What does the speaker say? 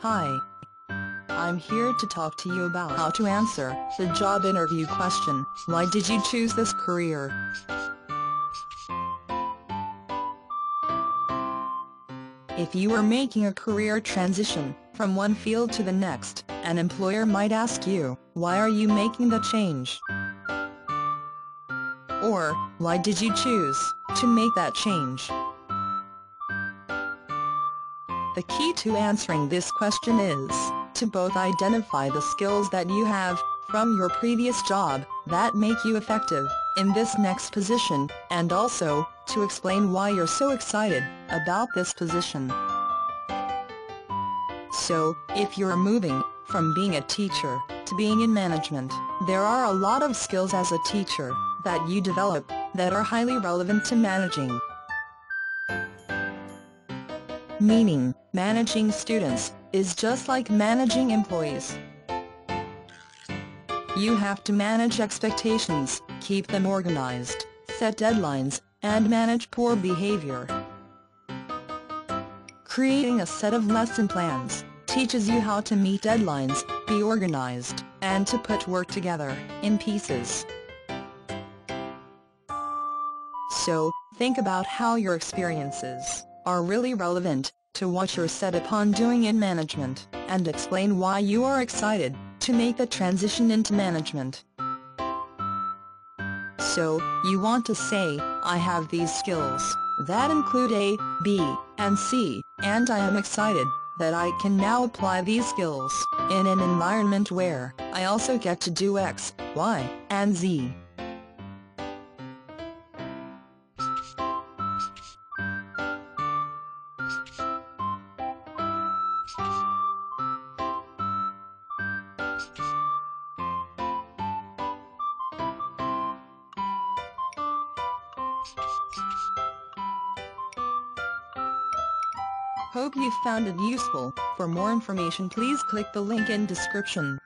Hi. I'm here to talk to you about how to answer the job interview question, why did you choose this career? If you are making a career transition from one field to the next, an employer might ask you, why are you making the change? Or, why did you choose to make that change? The key to answering this question is to both identify the skills that you have from your previous job that make you effective in this next position, and also to explain why you're so excited about this position. So, if you're moving from being a teacher to being in management, there are a lot of skills as a teacher that you develop that are highly relevant to managing. Meaning, managing students is just like managing employees. You have to manage expectations, keep them organized, set deadlines, and manage poor behavior. Creating a set of lesson plans teaches you how to meet deadlines, be organized, and to put work together in pieces. So, think about how your experiences are really relevant to what you're set upon doing in management, and explain why you are excited to make the transition into management. So, you want to say, I have these skills, that include A, B, and C, and I am excited that I can now apply these skills in an environment where I also get to do X, Y, and Z. Hope you found it useful. For more information please click the link in description.